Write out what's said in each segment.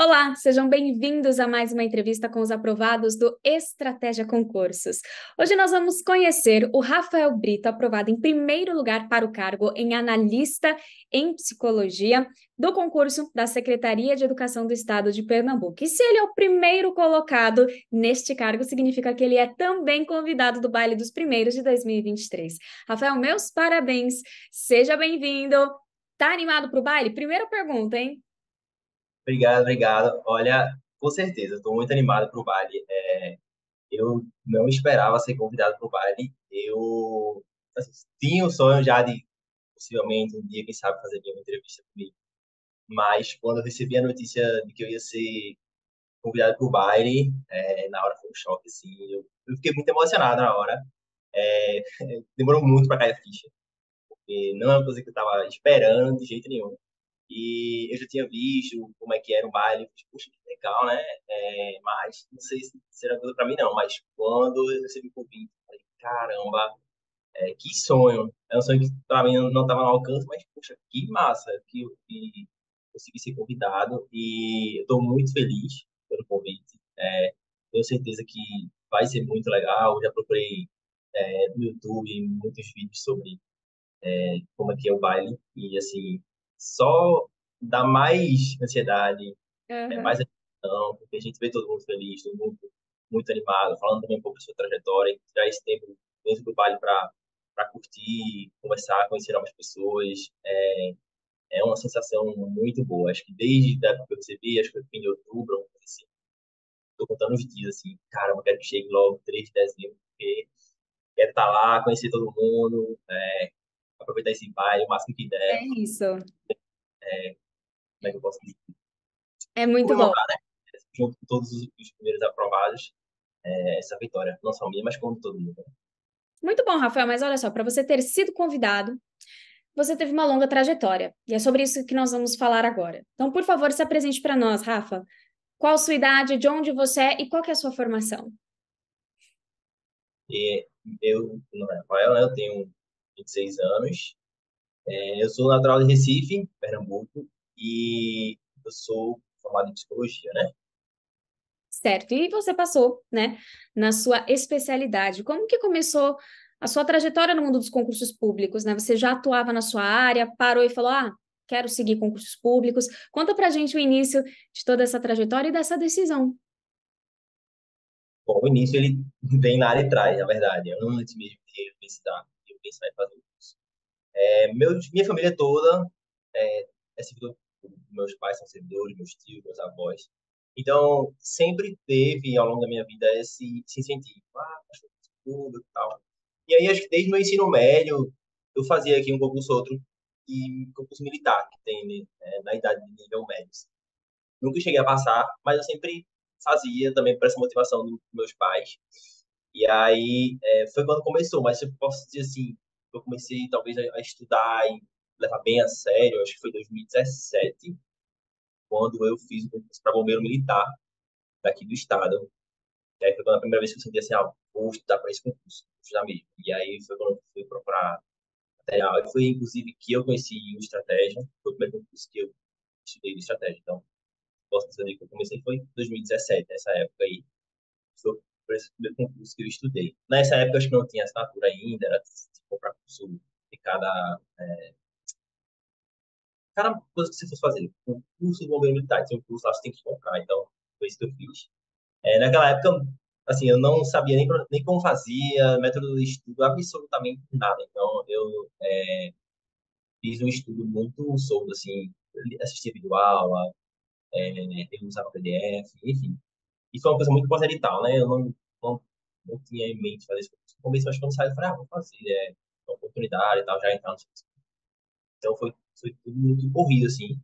Olá, sejam bem-vindos a mais uma entrevista com os aprovados do Estratégia Concursos. Hoje nós vamos conhecer o Rafael Brito, aprovado em primeiro lugar para o cargo em analista em psicologia do concurso da Secretaria de Educação do Estado de Pernambuco. E se ele é o primeiro colocado neste cargo, significa que ele é também convidado do baile dos primeiros de 2023. Rafael, meus parabéns, seja bem-vindo. Tá animado para o baile? Primeira pergunta, hein? Obrigado, obrigado. Olha, com certeza, estou muito animado para o baile. É, eu não esperava ser convidado para o baile. Eu assim, tinha o sonho já de, possivelmente, um dia, quem sabe, fazer uma entrevista comigo. Mas quando eu recebi a notícia de que eu ia ser convidado para o baile, é, na hora foi um choque, assim. Eu, eu fiquei muito emocionado na hora. É, demorou muito para cair a ficha. Porque não é uma coisa que eu estava esperando de jeito nenhum. E eu já tinha visto como é que era o baile, tipo, puxa, que legal, né? É, mas não sei se será coisa para mim, não. Mas quando eu recebi o convite, falei, caramba, é, que sonho. É um sonho que para mim não estava no alcance, mas, puxa, que massa que eu que consegui ser convidado. E eu estou muito feliz pelo convite. É, tenho certeza que vai ser muito legal. Eu já procurei é, no YouTube muitos vídeos sobre é, como é que é o baile. E, assim, só dá mais ansiedade, uhum. mais atenção, porque a gente vê todo mundo feliz, todo mundo muito animado, falando também um pouco da sua trajetória, tirar esse tempo dentro do baile para curtir, conversar, conhecer novas pessoas, é, é uma sensação muito boa. Acho que desde a época que eu recebi, acho que foi fim de outubro, assim, tô contando os dias, assim, cara, eu quero que chegue logo 3 de dezembro, porque quero estar tá lá, conhecer todo mundo, é, aproveitar esse baile o máximo que der. É isso. É, como é que eu posso dizer? É muito bom. né? Junto com todos os, primeiros aprovados, é, essa vitória, não só minha, mas como todo mundo. Muito bom, Rafael, mas olha só, para você ter sido convidado, você teve uma longa trajetória, e é sobre isso que nós vamos falar agora. Então, por favor, se apresente para nós, Rafa. Qual a sua idade, de onde você é e qual é a sua formação? E eu, Rafael, né, eu tenho 26 anos. É, eu sou natural de Recife, Pernambuco, e eu sou formado em psicologia, né? Certo. E você passou, né, na sua especialidade. Como que começou a sua trajetória no mundo dos concursos públicos, né? Você já atuava na sua área, parou e falou: "Ah, quero seguir concursos públicos". Conta pra gente o início de toda essa trajetória e dessa decisão. Bom, o início ele vem na área de trás, na verdade. Eu antes mesmo de visitar pensar em fazer. É, minha família toda é, é servidor Meus pais são servidores, meus tios, meus avós. Então, sempre teve, ao longo da minha vida, esse, esse incentivo. Ah, público e tal. E aí, acho que desde meu ensino médio, eu fazia aqui um concurso outro, e concurso militar, que tem né, na idade de nível médio. Nunca cheguei a passar, mas eu sempre fazia também por essa motivação dos meus pais. E aí é, foi quando começou, mas eu posso dizer assim, eu comecei talvez a, estudar e levar bem a sério, acho que foi 2017, quando eu fiz o concurso para bombeiro militar daqui do estado. E aí foi a primeira vez que eu senti assim, ah, vou estudar para esse concurso, vou estudar mesmo. E aí foi quando eu fui procurar material. E foi inclusive que eu conheci o Estratégia, foi o primeiro concurso que eu estudei de Estratégia. Então, posso dizer que eu comecei foi em 2017, nessa época aí. Foi por esse primeiro concurso que eu estudei. Nessa época, acho que não tinha assinatura ainda, era comprar curso de cada. É, cada coisa que você fosse fazer. O curso do bombeiro militar, tem um curso lá, você tem que comprar, então foi isso que eu fiz. É, naquela época, assim, eu não sabia nem, nem como fazia, método de estudo, absolutamente nada. Então, eu é, fiz um estudo muito solto, assim, assistia vídeo aula, é, eu usava PDF, enfim. E foi uma coisa muito proposital, né? Eu não, não, não tinha em mente fazer isso. No começo, acho que eu não sabia, eu falei, ah, vou fazer, é uma oportunidade e tal, já entrar no Então, foi, foi tudo muito corrido, assim.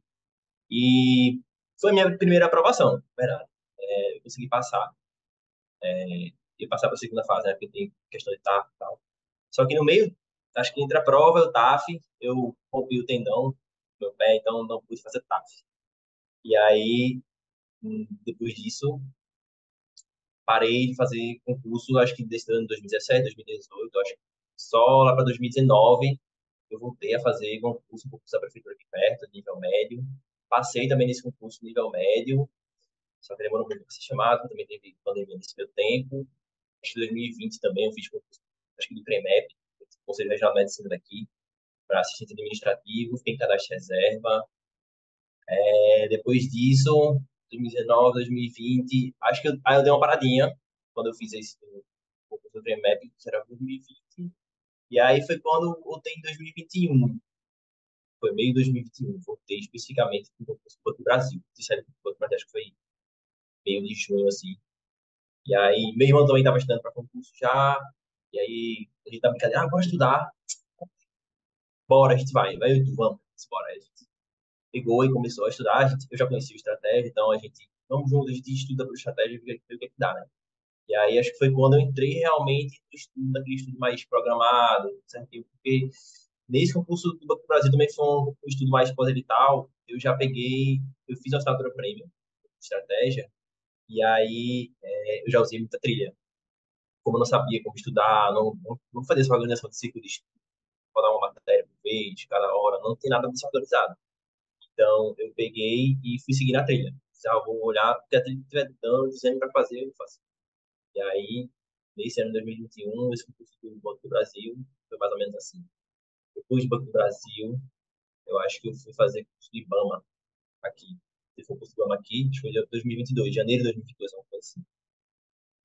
E foi minha primeira aprovação, verdade. É, eu consegui passar. É, e passar para a segunda fase, né? Porque tem questão de TAF e tal. Só que no meio, acho que entre a prova e o TAF, eu rompi o tendão do meu pé, então não pude fazer TAF. E aí, hum, depois disso, parei de fazer concurso, acho que desse ano 2017, 2018, acho que só lá para 2019 eu voltei a fazer concurso, concurso da prefeitura aqui perto, nível médio. Passei também nesse concurso nível médio só que demorou muito para ser chamado, também teve pandemia nesse meu tempo. Acho que 2020 também eu fiz concurso, acho que do CREMEP, Conselho Regional de Medicina daqui, para assistente administrativo, fiquei em cadastro reserva. É, depois disso, 2019, 2020, acho que eu, aí eu dei uma paradinha quando eu fiz esse concurso do CREMEP, que era 2020. E aí foi quando eu em 2021. Foi meio de 2021. Voltei especificamente para o concurso do Brasil. Isso acho que foi meio de junho, assim. E aí, meu irmão também estava estudando para concurso já. E aí, a gente tá brincando, ah, bora estudar. Bora, a gente vai. Vai, eu, vamos, bora. A gente pegou e começou a estudar. A gente, eu já conhecia o estratégia, então a gente, vamos juntos, a gente estuda por estratégia e vê o que, é que dá, né? E aí, acho que foi quando eu entrei realmente no estudo, naquele estudo mais programado, certinho, porque nesse concurso do Banco do Brasil também foi um, estudo mais pós-edital. Eu já peguei, eu fiz a assinatura premium, estratégia, e aí é, eu já usei muita trilha. Como eu não sabia como estudar, não, não, não fazia essa organização de ciclo de estudo, dar uma matéria por vez, cada hora, não tem nada disso organizado. Então, eu peguei e fui seguir na trilha. Já vou olhar, porque a trilha estiver dando, dizendo para fazer, eu faço. E aí, nesse ano de 2021, esse concurso do Banco do Brasil foi mais ou menos assim. Depois do Banco do Brasil, eu acho que eu fui fazer curso de IBAMA aqui se for possível aqui, acho que foi 2022, janeiro de 2022, uma coisa assim.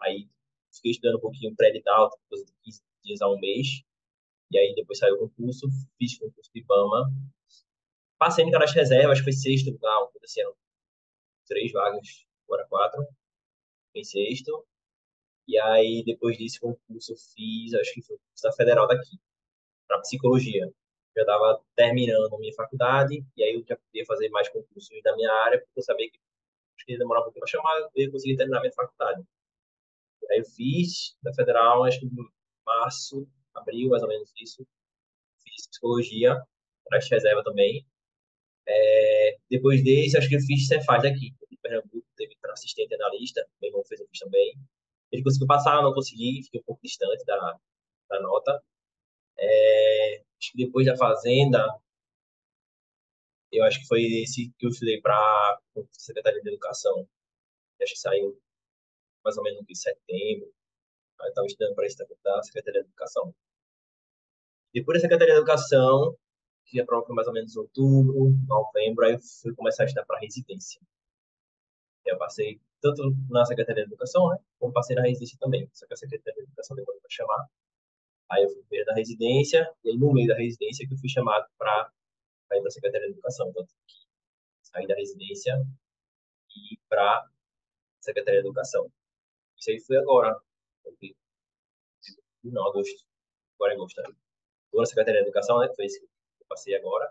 Aí fiquei estudando um pouquinho pré-edital, coisa de 15 dias a um mês, e aí depois saiu o concurso, fiz o concurso de IBAMA, passei no cadastro reserva, acho que foi sexto lugar, uma coisa assim, três vagas, agora quatro, em sexto, e aí depois desse concurso fiz, acho que foi o curso da Federal daqui, para psicologia já estava terminando a minha faculdade, e aí eu já podia fazer mais concursos da minha área, porque eu sabia que acho que ia demorar um pouquinho para chamar, eu ia conseguir terminar a minha faculdade. E aí eu fiz da Federal, acho que em março, abril, mais ou menos isso. Fiz psicologia, para reserva também. É, depois desse, acho que eu fiz Cefaz aqui, em Pernambuco, teve para assistente analista, meu irmão fez, fiz também. Ele conseguiu passar, não consegui, fiquei um pouco distante da, da nota. É, acho que depois da Fazenda, eu acho que foi esse que eu estudei para a Secretaria de Educação. Acho que saiu mais ou menos em setembro. Eu estava estudando para da Secretaria de Educação. Depois da Secretaria de Educação, que a prova foi mais ou menos outubro, novembro, aí eu fui começar a estudar para residência. Eu passei tanto na Secretaria de Educação, né, como passei na residência também. Só que a Secretaria de Educação demorou para chamar. Aí eu fui primeiro da residência, e aí no meio da residência que eu fui chamado para ir para a Secretaria de Educação. Então, sair da residência e ir para a Secretaria de Educação. Isso aí foi agora, no agosto, agora em agosto. Estou na Secretaria de Educação, né, que foi esse passei agora.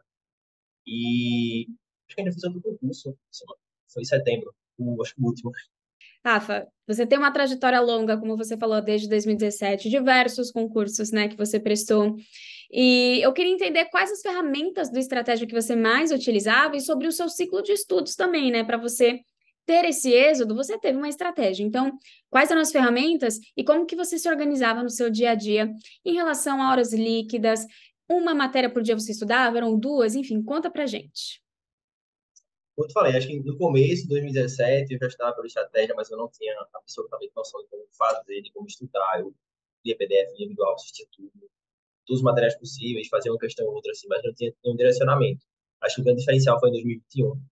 E acho que ainda fiz outro concurso, foi em setembro, o, acho que o último. Rafa, você tem uma trajetória longa, como você falou, desde 2017, diversos concursos, né, que você prestou. E eu queria entender quais as ferramentas do estratégia que você mais utilizava e sobre o seu ciclo de estudos também, né, para você ter esse êxodo, você teve uma estratégia. Então, quais eram as ferramentas e como que você se organizava no seu dia a dia em relação a horas líquidas? Uma matéria por dia você estudava, eram duas, enfim, conta pra gente. Como eu falei, acho que no começo, de 2017, eu já estava pela estratégia, mas eu não tinha absolutamente noção de como fazer, de como estudar. Eu lia PDF, lia visual, assistia tudo, todos os materiais possíveis, fazia uma questão ou outra, assim, mas não tinha um direcionamento. Acho que o grande diferencial foi em 2021,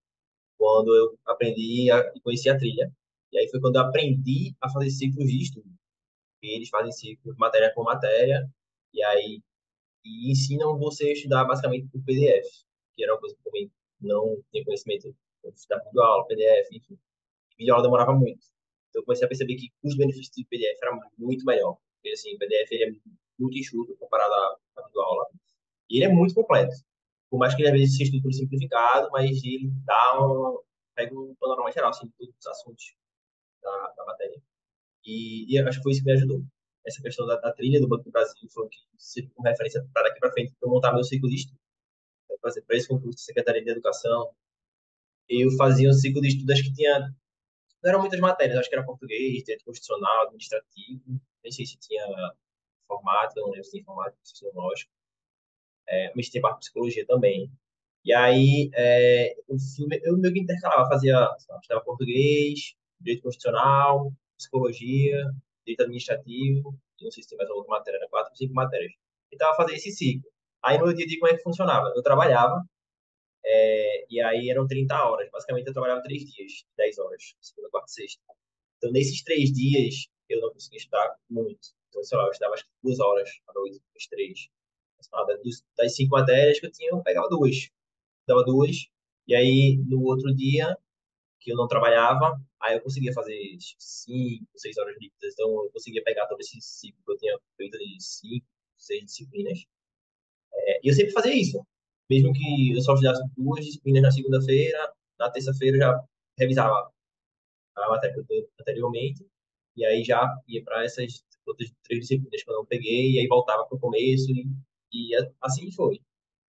quando eu aprendi e conheci a trilha. E aí foi quando eu aprendi a fazer ciclos de estudo. E eles fazem ciclos matéria por matéria, e aí e ensinam você a estudar basicamente por PDF, que era uma coisa que também não tinha conhecimento da aula, PDF, enfim. Vídeo aula demorava muito. Então eu comecei a perceber que os benefícios de PDF era muito melhor. Porque assim, o PDF ele é muito enxuto comparado à, à aula. E ele é muito completo. Por mais que ele às vezes seja tudo simplificado, mas ele dá um, pega um panorama geral assim, de todos os assuntos da, da matéria. E, e, acho que foi isso que me ajudou. Essa questão da, da trilha do Banco do Brasil foi que serviu como referência para daqui para frente, para montar meu ciclo de estudo. Fazer para esse concurso de Secretaria de Educação, eu fazia um ciclo de estudos que tinha não eram muitas matérias, acho que era português, direito constitucional, administrativo, nem sei se tinha informática, não lembro se tinha informática, sociológico, é, mas tinha parte de psicologia também. E aí, é, eu, eu meio que intercalava, fazia, estava português, direito constitucional, psicologia, direito administrativo, não sei se tem mais alguma matéria, né? quatro, cinco matérias. E tava fazendo esse ciclo. Aí no dia a dia, como é que funcionava? Eu trabalhava, é, e aí eram 30 horas. Basicamente, eu trabalhava três dias, 10 horas, segunda, quarta, sexta. Então, nesses três dias, eu não conseguia estudar muito. Então, sei lá, eu estudava acho que duas horas à noite, os três. Das cinco matérias que eu tinha, eu pegava duas. Dava duas. E aí, no outro dia, que eu não trabalhava, aí eu conseguia fazer cinco, seis horas líquidas. Então, eu conseguia pegar todo esse ciclo que eu tinha feito de cinco, seis disciplinas. É, e eu sempre fazia isso. Mesmo que eu só estudasse duas disciplinas na segunda-feira, na terça-feira eu já revisava a matéria anteriormente, e aí já ia para essas outras três disciplinas que eu não peguei, e aí voltava para o começo, e, e assim foi.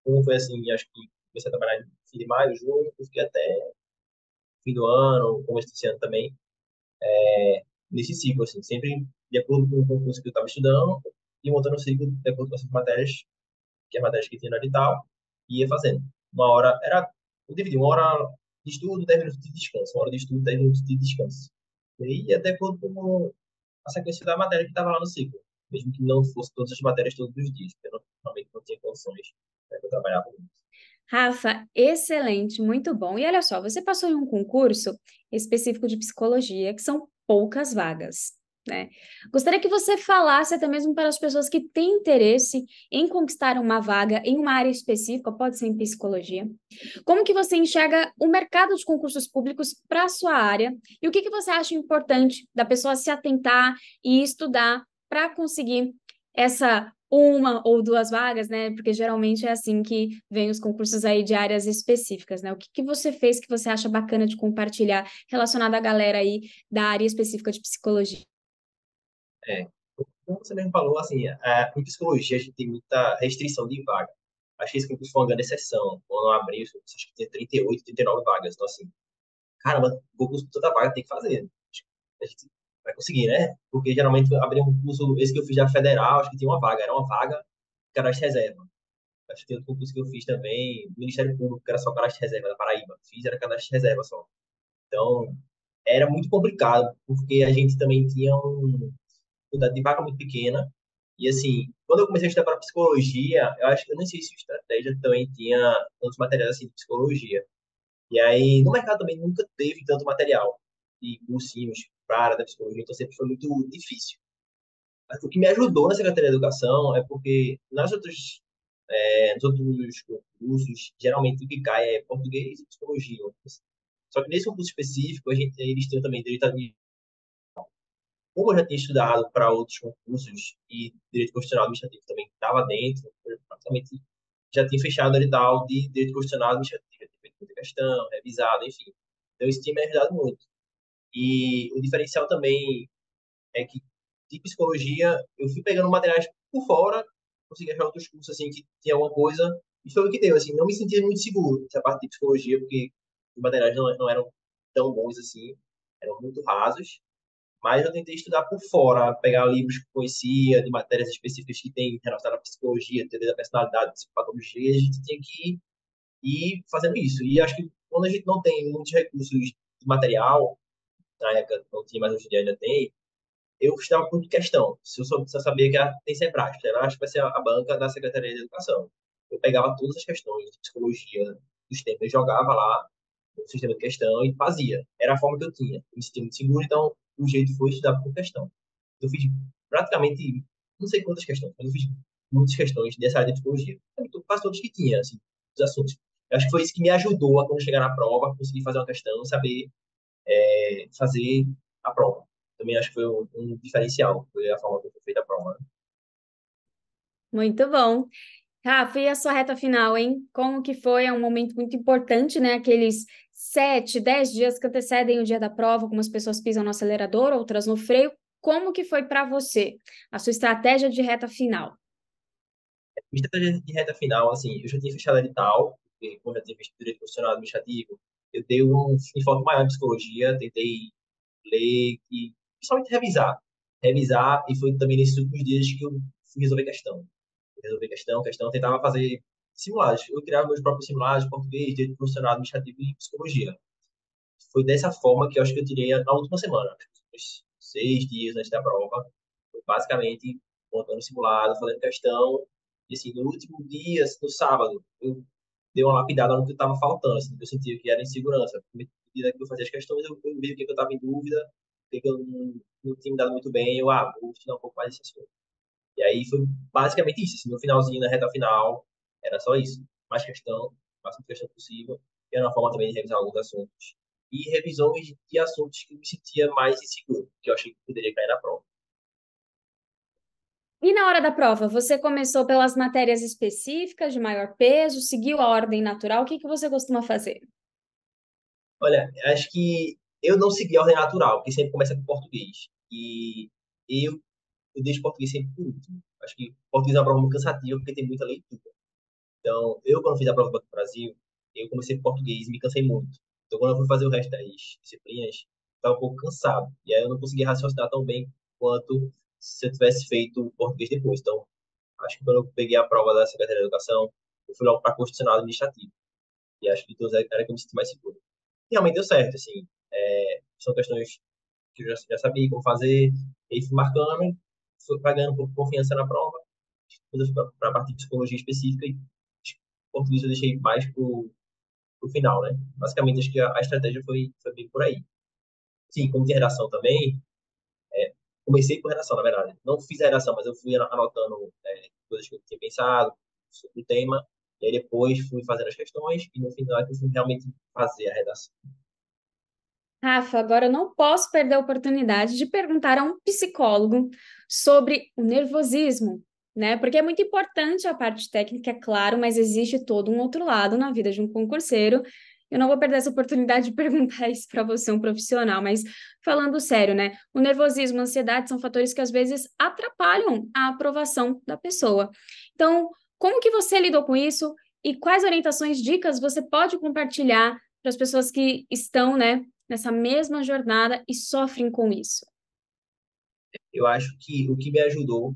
Como foi assim, acho que comecei a trabalhar no fim de maio, junho, fiquei até fim do ano, começo desse ano também, é, nesse ciclo, assim, sempre de acordo com o que eu estava estudando, e montando o ciclo de acordo com essas matérias, que é matérias que tinha no edital, e ia fazendo. Uma hora, era, eu dividi uma hora de estudo, 10 minutos de descanso, uma hora de estudo, 10 minutos de descanso. E aí ia de acordo com a sequência da matéria que estava lá no ciclo, mesmo que não fosse todas as matérias todos os dias, porque eu realmente não tinha condições né, eu trabalhava muito. Rafa, excelente, muito bom. E olha só, você passou em um concurso específico de psicologia, que são poucas vagas. Né? Gostaria que você falasse até mesmo para as pessoas que têm interesse em conquistar uma vaga em uma área específica, pode ser em psicologia. Como que você enxerga o mercado de concursos públicos para a sua área e o que, que você acha importante da pessoa se atentar e estudar para conseguir essa uma ou duas vagas, né? Porque geralmente é assim que vem os concursos aí de áreas específicas, né? O que, que você fez que você acha bacana de compartilhar relacionado à galera aí da área específica de psicologia? É, como você mesmo falou, assim, é, em psicologia a gente tem muita restrição de vaga. Acho que esse concurso foi uma grande exceção. Quando abriu, acho que tinha 38, 39 vagas. Então, assim, caramba, concurso toda vaga tem que fazer. A gente vai conseguir, né? Porque geralmente abrir um curso, esse que eu fiz da Federal, acho que tinha uma vaga, era uma vaga cadastro reserva. Acho que tem outro concurso que eu fiz também, Ministério Público, que era só cadastro reserva da Paraíba. Fiz, era cadastro reserva só. Então, era muito complicado, porque a gente também tinha um, quantidade de vaga muito pequena. E assim, quando eu comecei a estudar para psicologia, eu acho que eu nem sei se estratégia também tinha tantos materiais assim de psicologia. E aí, no mercado também nunca teve tanto material de cursinhos para a área da psicologia, então sempre foi muito difícil. Mas o que me ajudou na Secretaria de Educação é porque nas outras, é, nos outros cursos, geralmente o que cai é português e psicologia. Só que nesse curso específico, a gente, eles têm também direito a como eu já tinha estudado para outros concursos e direito constitucional administrativo também estava dentro, praticamente já tinha fechado o edital de direito constitucional administrativo, tinha feito muita questão, revisado, enfim. Então isso tinha me ajudado muito. E o diferencial também é que de psicologia eu fui pegando materiais por fora, consegui achar outros cursos assim que tinha alguma coisa e foi o que deu, assim, não me sentia muito seguro essa parte de psicologia porque os materiais não, não eram tão bons assim, eram muito rasos mas eu tentei estudar por fora, pegar livros que conhecia, de matérias específicas que tem relacionadas à psicologia, teoria da personalidade, psicopatologia, a gente tinha que ir fazendo isso. E acho que quando a gente não tem muitos recursos de material, na época não tinha, mas hoje em dia ainda tem, eu estudava muito questão. Se eu, só, se eu sabia que a, tem SEBRASP, acho que vai ser a banca da Secretaria de Educação. Eu pegava todas as questões de psicologia dos temas, jogava lá no sistema de questão e fazia. Era a forma que eu tinha. Eu me sentia muito seguro, então o jeito foi estudar por questão. Eu fiz praticamente, não sei quantas questões, mas eu fiz muitas questões dessa área de psicologia. Quase todos que tinha, assim, os assuntos. Eu acho que foi isso que me ajudou a, quando chegar na prova, conseguir fazer uma questão, saber é, fazer a prova. Também acho que foi um, um diferencial, foi a forma que foi feita a prova. Né? Muito bom. Rafa, e a sua reta final, hein? Como que foi? É um momento muito importante, né? Aqueles sete, dez dias que antecedem o dia da prova, algumas pessoas pisam no acelerador, outras no freio. Como que foi para você a sua estratégia de reta final? A estratégia de reta final, assim, eu já tinha fechado edital, porque como eu já tinha visto direito profissional administrativo, eu dei um enfoque maior em psicologia, tentei ler e principalmente revisar. Revisar, e foi também nesses últimos dias que eu fui resolver questão. Resolver questão, questão, tentava fazer simulados. Eu criava meus próprios simulados português, direito profissional, administrativo e psicologia. foi dessa forma que eu acho que eu tirei na última semana, uns seis dias antes da prova. Foi basicamente montando simulado, fazendo questão. E assim, no último dia, no sábado, eu dei uma lapidada no que estava faltando, assim, eu sentia que era insegurança. À medida que eu fazia as questões, eu, eu o que eu estava em dúvida, que eu não, não tinha me dado muito bem, eu, ah, vou estudar um pouco mais esse assunto. E aí foi basicamente isso, assim, no finalzinho, na reta final, era só isso. Mais questão, de questão possível. E era uma forma também de revisar alguns assuntos. E revisões de assuntos que eu me sentia mais inseguro, que eu achei que poderia cair na prova. E na hora da prova, você começou pelas matérias específicas de maior peso, seguiu a ordem natural? O que, que você costuma fazer? Olha, acho que eu não segui a ordem natural, porque sempre começa com português. E eu, eu deixo português sempre por último. Acho que português é uma prova muito cansativa, porque tem muita leitura. Então, eu, quando fiz a prova do Brasil, eu comecei com português e me cansei muito. Então, quando eu fui fazer o resto das disciplinas, estava um pouco cansado. E aí eu não conseguia raciocinar tão bem quanto se eu tivesse feito português depois. Então, acho que quando eu peguei a prova da Secretaria de Educação, eu fui logo para constitucional administrativo. E acho que todos era que eu me senti mais seguro. E realmente deu certo, assim. É, são questões que eu já, já sabia como fazer, e fui marcando, fui pagando um pouco de confiança na prova. Depois eu fui para a parte de psicologia específica e português eu deixei mais para o final, né? Basicamente, acho que a, a estratégia foi, foi bem por aí. Sim, como de redação também, comecei por redação, na verdade. Não fiz a redação, mas eu fui anotando é, coisas que eu tinha pensado sobre o tema, e aí depois fui fazendo as questões, e no final eu fui realmente fazer a redação. Rafa, agora eu não posso perder a oportunidade de perguntar a um psicólogo sobre o nervosismo, né? Porque é muito importante a parte técnica, é claro, mas existe todo um outro lado na vida de um concurseiro eu não vou perder essa oportunidade de perguntar isso para você, um profissional, mas falando sério, né? O nervosismo, a ansiedade são fatores que às vezes atrapalham a aprovação da pessoa. Então, como que você lidou com isso e quais orientações, dicas você pode compartilhar para as pessoas que estão, né, nessa mesma jornada e sofrem com isso? Eu acho que o que me ajudou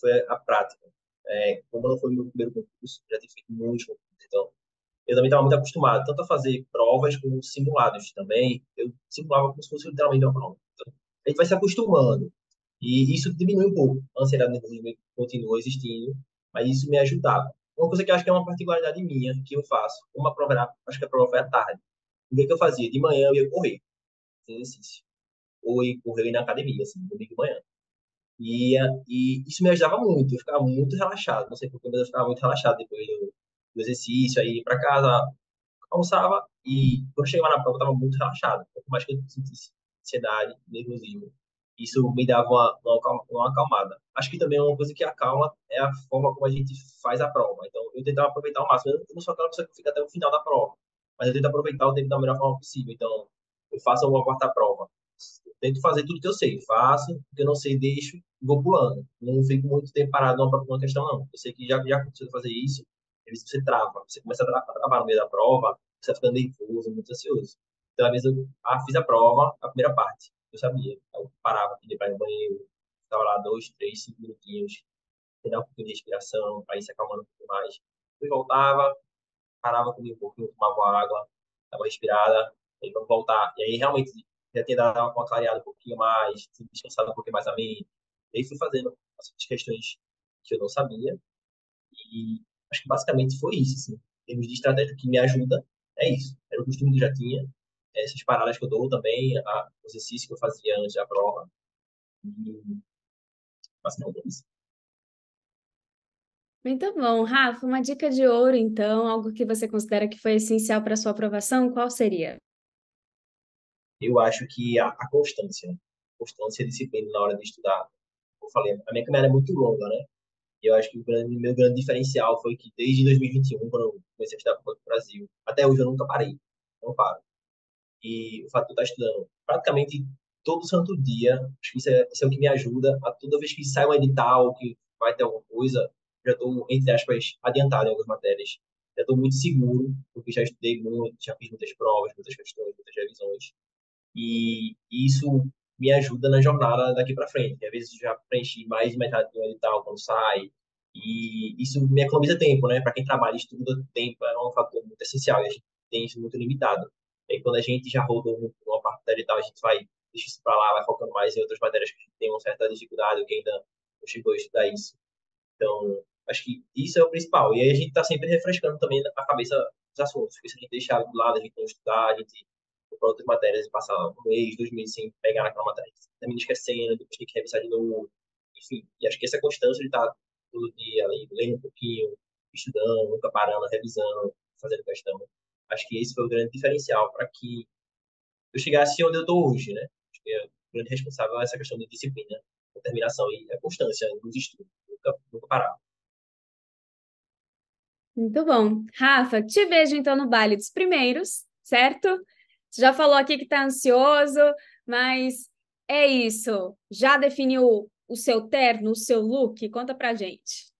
foi a prática. É, como não foi meu primeiro concurso, já tive feito muitos concursos, então eu também estava muito acostumado tanto a fazer provas como simulados também. Eu simulava como se fosse literalmente uma prova. Então, a gente vai se acostumando. E isso diminui um pouco. A ansiedade continua existindo, mas isso me ajudava. Uma coisa que eu acho que é uma particularidade minha, que eu faço, uma prova, acho que a prova foi à tarde. O que, que eu fazia? De manhã eu ia correr, exercício. Ou ia correr na academia, assim, domingo de manhã. E, e isso me ajudava muito, eu ficava muito relaxado. Não sei porquê, mas eu ficava muito relaxado depois do, do exercício, aí para casa, almoçava e quando chegava na prova eu estava muito relaxado. Por mais que eu sentisse ansiedade, nervosismo, isso me dava uma, uma, uma, acalmada. Acho que também uma coisa que acalma é a forma como a gente faz a prova. Então, eu tentava aproveitar o máximo. Eu não sou aquela pessoa que fica até o final da prova, mas eu tento aproveitar o tempo da melhor forma possível. Então, eu faço uma quarta prova. Tento fazer tudo que eu sei. Faço, o que eu não sei, deixo e vou pulando. Não fico muito tempo parado numa questão, não. Eu sei que já, já aconteceu fazer isso, vezes você trava, você começa a travar no meio da prova, você fica nervoso, muito ansioso. Então, às vezes, eu ah, fiz a prova, a primeira parte, eu sabia. Eu parava, pedia para ir no banheiro, ficava lá dois, três, cinco minutinhos, pegar um pouquinho de respiração, para ir se acalmando um pouco mais. Depois voltava, parava, comia um pouquinho, tomava água, dava uma respirada, aí vamos voltar. E aí, realmente, já tinha dado uma clareada um pouquinho mais, descansado um pouquinho mais a mim. E aí, fui fazendo as questões que eu não sabia. E Acho que basicamente foi isso, assim. Em termos de estratégia que me ajuda, é isso. Era o costume que eu já tinha. Essas paradas que eu dou também, a, o exercício que eu fazia antes da prova. E basicamente é isso. Muito bom, Rafa. Uma dica de ouro, então, algo que você considera que foi essencial para a sua aprovação, qual seria? Eu acho que a, a constância. Constância e disciplina na hora de estudar. Como eu falei, a minha caminhada é muito longa, né? E eu acho que o grande, meu grande diferencial foi que desde 2021, quando eu comecei a estudar para o Brasil, até hoje eu nunca parei. Não paro. E o fato de eu estar estudando praticamente todo santo dia, acho que isso é, isso é o que me ajuda a toda vez que sai um edital, que vai ter alguma coisa, já estou, entre aspas, adiantado em algumas matérias. Já estou muito seguro, porque já estudei muito, já fiz muitas provas, muitas questões, muitas revisões. E isso me ajuda na jornada daqui para frente. Às vezes já preenchi mais de metade do edital quando sai, e isso me economiza tempo, né? Para quem trabalha e estuda, tempo é um fator muito essencial, e a gente tem isso muito limitado. E aí, quando a gente já rodou uma parte da edital, a gente vai deixa isso para lá, vai focando mais em outras matérias que tem uma certa dificuldade, ou que ainda não chegou a estudar isso. Então, acho que isso é o principal. E aí a gente está sempre refrescando também a cabeça dos assuntos, porque se a gente deixar do lado, a gente não estudar, a gente para outras matérias e passar um mês, dois meses sem pegar naquela matéria, termina esquecendo, depois tem que revisar de novo. Enfim, e acho que essa constância de estar tá todo dia ali, lendo um pouquinho, estudando, nunca parando, revisando, fazendo questão. Acho que esse foi o grande diferencial para que eu chegasse onde eu estou hoje, né? Acho que é o grande responsável é essa questão de disciplina, determinação e a constância nos estudos, nunca, nunca parar. Muito bom. Rafa, te vejo então no baile dos primeiros, certo? Você já falou aqui que está ansioso, mas é isso. Já definiu o seu terno, o seu look? Conta pra gente.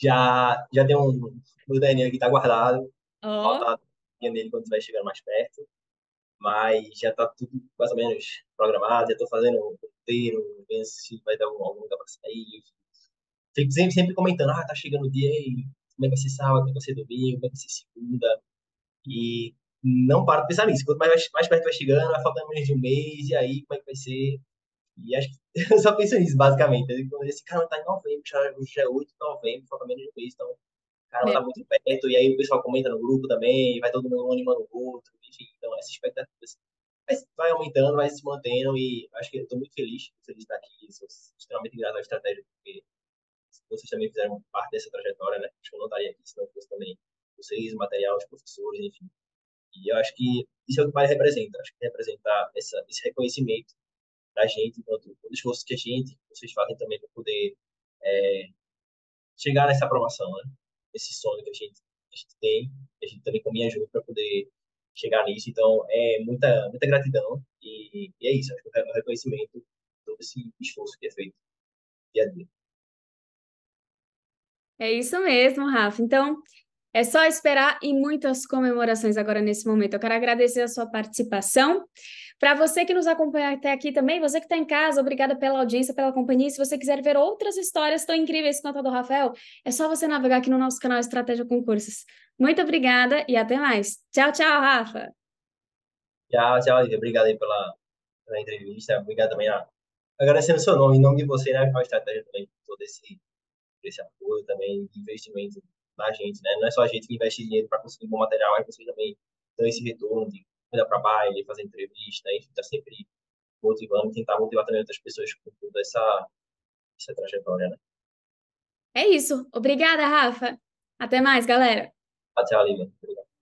Já, já tem um. O Daniel aqui tá guardado. Oh. Falta nele quando vai chegando mais perto. Mas já tá tudo mais ou menos programado. Já tô fazendo um roteiro, vendo se vai dar algum, algum lugar pra sair. Fico sempre, sempre comentando: ah, tá chegando o dia aí como é que vai ser sábado, como é que vai ser domingo, como é que vai ser segunda. E não paro de pensar nisso. Quanto mais, mais perto vai chegando, vai faltando menos de um mês, e aí como é que vai ser? E acho que eu só penso nisso, basicamente. Esse cara tá em novembro, já, já é 8 de novembro, falta menos de um mês, então o cara é. tá muito perto, e aí o pessoal comenta no grupo também, vai todo mundo animando o outro, enfim, então essa expectativa assim, vai aumentando, vai se mantendo, e acho que eu tô muito feliz, feliz de estar aqui, sou extremamente grato à estratégia, porque vocês também fizeram parte dessa trajetória, né? Acho que eu não estaria aqui se não fosse também vocês, o material, os professores, enfim. E eu acho que isso é o que mais representa. Acho que representar essa, esse reconhecimento da gente, enquanto o esforço que a gente, vocês fazem também para poder é, chegar nessa aprovação, né? Esse sonho que a gente, a gente tem, a gente também caminha junto para poder chegar nisso. Então, é muita, muita gratidão e, e é isso. Acho que o reconhecimento todo esse esforço que é feito dia a dia. É isso mesmo, Rafa. Então, é só esperar e muitas comemorações agora nesse momento. Eu quero agradecer a sua participação. Para você que nos acompanha até aqui também, você que está em casa, obrigada pela audiência, pela companhia. Se você quiser ver outras histórias tão incríveis quanto a do Rafael, é só você navegar aqui no nosso canal Estratégia Concursos. Muito obrigada e até mais. Tchau, tchau, Rafa. Tchau, tchau. Obrigado aí pela, pela entrevista. Obrigado também a agradecendo o seu nome, em nome de você, né, a estratégia também, todo esse esse apoio também investimento na gente, né? Não é só a gente que investe dinheiro para conseguir um bom material, mas vocês também dão esse retorno de olhar para baile, fazer entrevista, enfim, tá sempre motivando, tentar motivar também outras pessoas com toda essa, essa trajetória, né? É isso. Obrigada, Rafa. Até mais, galera. Tchau, Lívia. Obrigado.